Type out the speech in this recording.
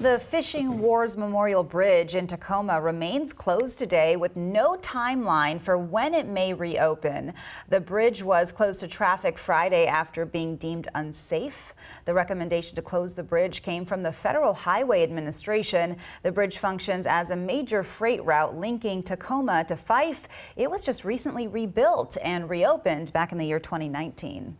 The Fishing Wars Memorial Bridge in Tacoma remains closed today with no timeline for when it may reopen. The bridge was closed to traffic Friday after being deemed unsafe. The recommendation to close the bridge came from the Federal Highway Administration. The bridge functions as a major freight route linking Tacoma to Fife. It was just recently rebuilt and reopened back in the year 2019.